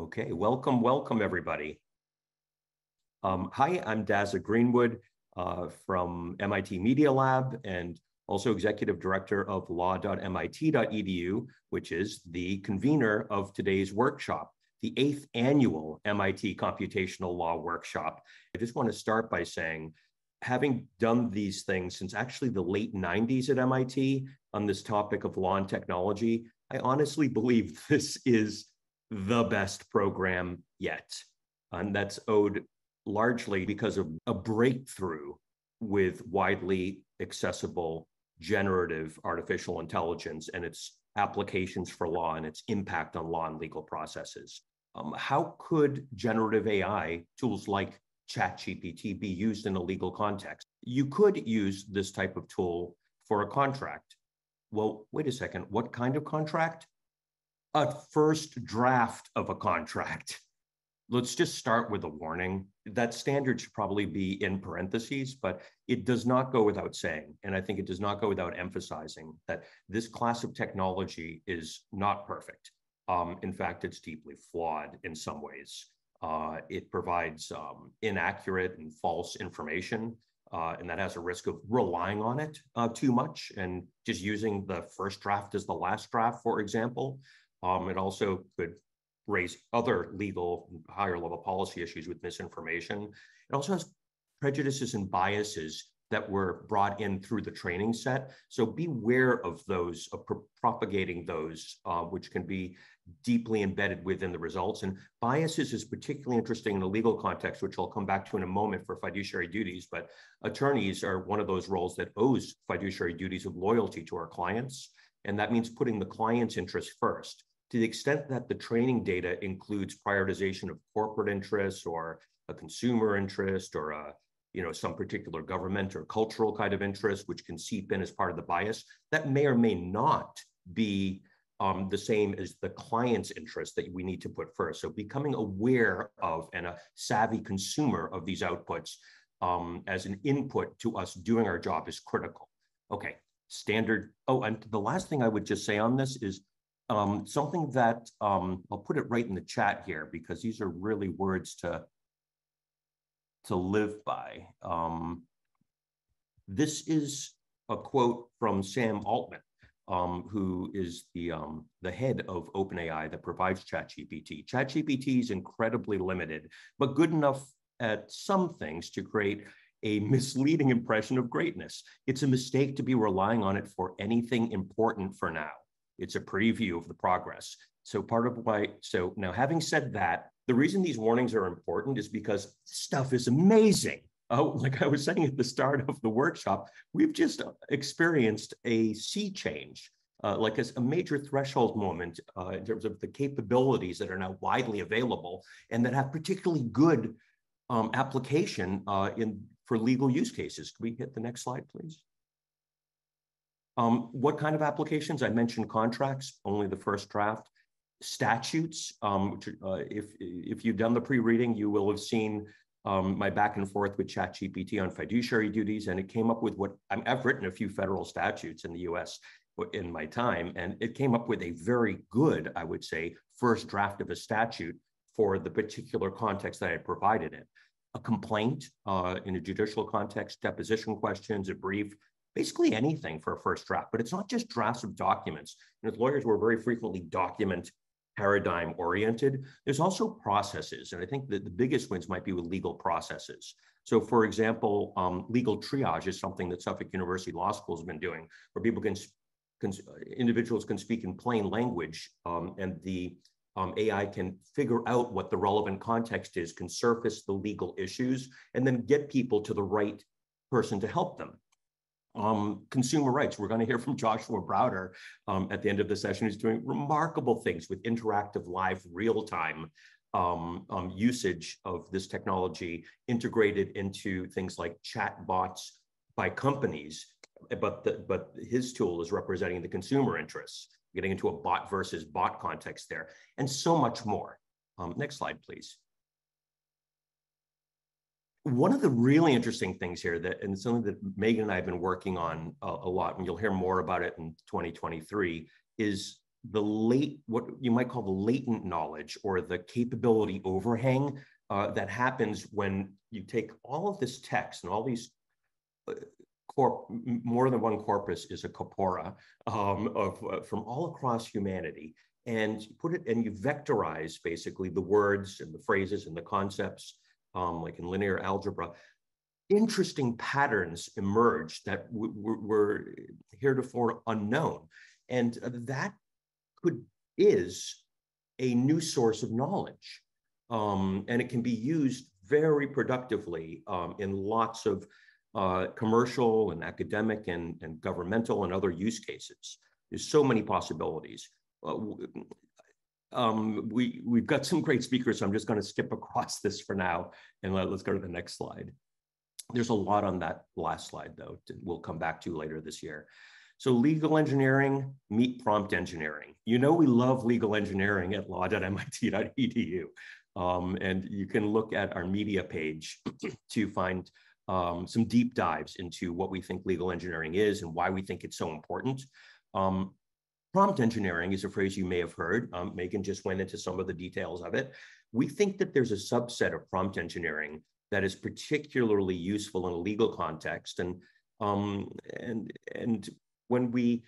Okay, welcome, welcome everybody. Um, hi, I'm Dazza Greenwood uh, from MIT Media Lab and also executive director of law.mit.edu, which is the convener of today's workshop, the eighth annual MIT Computational Law Workshop. I just want to start by saying, having done these things since actually the late 90s at MIT on this topic of law and technology, I honestly believe this is the best program yet. And that's owed largely because of a breakthrough with widely accessible generative artificial intelligence and its applications for law and its impact on law and legal processes. Um, how could generative AI tools like ChatGPT be used in a legal context? You could use this type of tool for a contract. Well, wait a second, what kind of contract? A first draft of a contract. Let's just start with a warning. That standard should probably be in parentheses, but it does not go without saying, and I think it does not go without emphasizing that this class of technology is not perfect. Um, in fact, it's deeply flawed in some ways. Uh, it provides um, inaccurate and false information, uh, and that has a risk of relying on it uh, too much and just using the first draft as the last draft, for example. Um, it also could raise other legal, higher level policy issues with misinformation. It also has prejudices and biases that were brought in through the training set. So beware of those, of pro propagating those, uh, which can be deeply embedded within the results. And biases is particularly interesting in the legal context, which I'll come back to in a moment for fiduciary duties. But attorneys are one of those roles that owes fiduciary duties of loyalty to our clients. And that means putting the client's interests first to the extent that the training data includes prioritization of corporate interests or a consumer interest or a you know some particular government or cultural kind of interest which can seep in as part of the bias that may or may not be um, the same as the client's interest that we need to put first. So becoming aware of and a savvy consumer of these outputs um, as an input to us doing our job is critical. Okay standard oh and the last thing i would just say on this is um, something that um, I'll put it right in the chat here because these are really words to to live by. Um, this is a quote from Sam Altman, um, who is the um, the head of OpenAI that provides ChatGPT. ChatGPT is incredibly limited, but good enough at some things to create a misleading impression of greatness. It's a mistake to be relying on it for anything important for now. It's a preview of the progress. So part of why, so now having said that, the reason these warnings are important is because stuff is amazing. Oh, like I was saying at the start of the workshop, we've just experienced a sea change, uh, like a, a, major threshold moment uh, in terms of the capabilities that are now widely available and that have particularly good um, application uh, in for legal use cases. Can we hit the next slide, please? Um, what kind of applications? I mentioned contracts, only the first draft. Statutes, um, which, uh, if, if you've done the pre-reading, you will have seen um, my back and forth with ChatGPT on fiduciary duties, and it came up with what i have written a few federal statutes in the US in my time, and it came up with a very good, I would say, first draft of a statute for the particular context that I provided it. A complaint uh, in a judicial context, deposition questions, a brief, basically anything for a first draft, but it's not just drafts of documents. And as lawyers, we're very frequently document paradigm oriented. There's also processes. And I think that the biggest wins might be with legal processes. So for example, um, legal triage is something that Suffolk University Law School has been doing, where people can, can individuals can speak in plain language um, and the um, AI can figure out what the relevant context is, can surface the legal issues, and then get people to the right person to help them um, consumer rights. We're going to hear from Joshua Browder um, at the end of the session. He's doing remarkable things with interactive, live, real-time um, um, usage of this technology integrated into things like chat bots by companies. But, the, but his tool is representing the consumer interests, getting into a bot versus bot context there, and so much more. Um, next slide, please one of the really interesting things here that and something that megan and i have been working on a, a, lot and you'll hear more about it in 2023 is the late, what you might call the latent knowledge or the capability overhang uh, that happens when you take all of this text and all these uh, corp, more than one corpus is a corpora um, of uh, from all across humanity, and you put it and you vectorize basically the words and the phrases and the concepts, um, like in linear algebra. Interesting patterns emerge that were heretofore unknown, and that could is a new source of knowledge, um, and it can be used very productively um, in lots of uh, commercial and academic and, and governmental and other use cases. There's so many possibilities. Uh, um, we, we've got some great speakers, so I'm just going to skip across this for now and let, us go to the next slide. There's a lot on that last slide, though, to, we'll come back to later this year. So legal engineering, meet prompt engineering. You know we love legal engineering at law.mit.edu. Um, and you can look at our media page to find um, some deep dives into what we think legal engineering is and why we think it's so important. Um, prompt engineering is a phrase you may have heard. Um, Megan just went into some of the details of it. We think that there's a subset of prompt engineering that is particularly useful in a legal context. And, um, and, and when we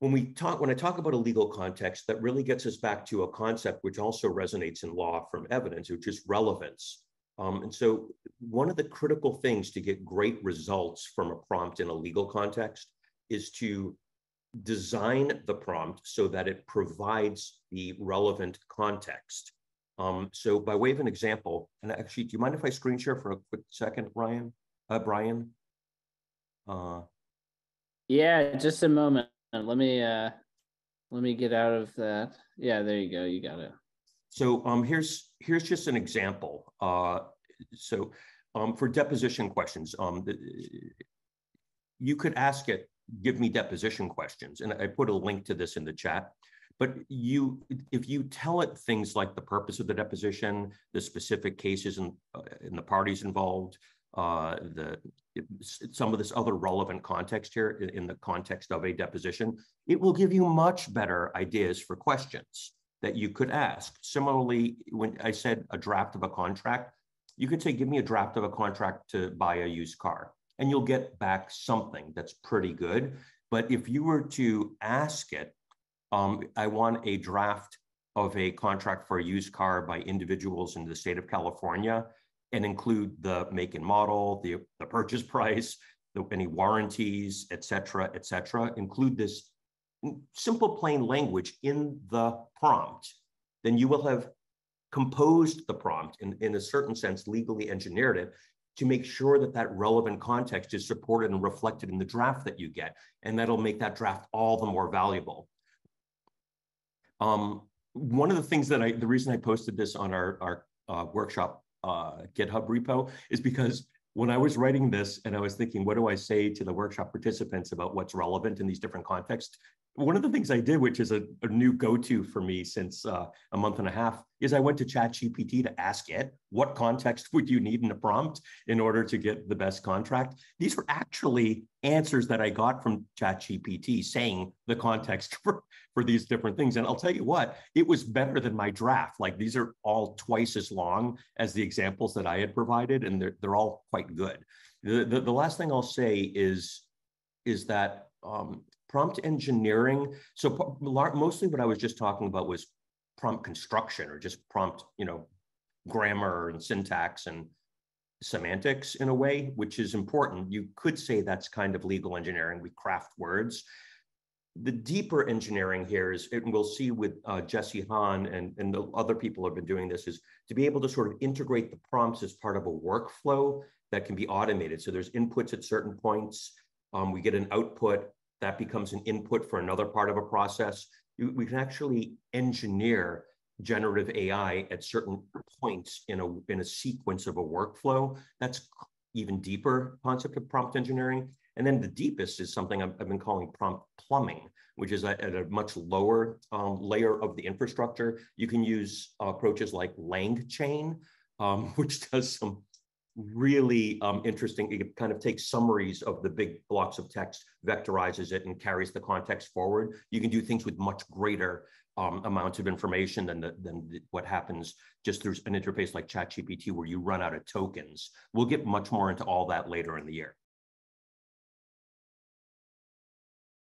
when we talk when i talk about a legal context that really gets us back to a concept which also resonates in law from evidence which is relevance um, and so one of the critical things to get great results from a prompt in a legal context is to design the prompt so that it provides the relevant context. Um, so by way of an example, and actually, do you mind if I screen share for a quick second, Ryan? Uh, Brian? Uh, yeah, just a moment. Let me uh, let me get out of that. Yeah, there you go. You got it. So um, here's here's just an example. Uh, so um, for deposition questions, um, the, you could ask it, give me deposition questions, and I put a link to this in the chat. But you, if you tell it things like the purpose of the deposition, the specific cases and, uh, and the parties involved, uh, the some of this other relevant context here in, in the context of a deposition, it will give you much better ideas for questions that you could ask. Similarly, when I said a draft of a contract, you could say, give me a draft of a contract to buy a used car, and you'll get back something that's pretty good. But if you were to ask it, um, I want a draft of a contract for a used car by individuals in the state of California and include the make and model, the, the purchase price, the, any warranties, et cetera, et cetera, include this simple plain language in the prompt, then you will have composed the prompt in, in a certain sense, legally engineered it to make sure that that relevant context is supported and reflected in the draft that you get. And that'll make that draft all the more valuable. Um, one of the things that I, the reason I posted this on our, our uh, workshop uh, GitHub repo is because when I was writing this and I was thinking, what do I say to the workshop participants about what's relevant in these different contexts? One of the things I did, which is a, a new go-to for me since uh, a month and a half, is I went to ChatGPT to ask it, what context would you need in a prompt in order to get the best contract? These were actually answers that I got from ChatGPT saying the context for, for these different things. And I'll tell you what, it was better than my draft. Like these are all twice as long as the examples that I had provided, and they're, they're all quite good. The, the, the last thing I'll say is, is that um, prompt engineering. So mostly what I was just talking about was prompt construction or just prompt, you know, grammar and syntax and semantics in a way, which is important. You could say that's kind of legal engineering. We craft words. The deeper engineering here is, and we'll see with uh, Jesse Hahn and, and the other people have been doing this, is to be able to sort of integrate the prompts as part of a workflow that can be automated. So there's inputs at certain points. Um, we get an output that becomes an input for another part of a process. We can actually engineer generative AI at certain points in a, in a sequence of a workflow. That's even deeper concept of prompt engineering. And then the deepest is something I've, I've been calling prompt plumbing, which is at, a much lower um, layer of the infrastructure. You can use uh, approaches like LangChain, um, which does some really um, interesting. It kind of takes summaries of the big blocks of text, vectorizes it, and carries the context forward. You can do things with much greater um, amounts of information than the, than the, what happens just through an interface like ChatGPT, where you run out of tokens. We'll get much more into all that later in the year.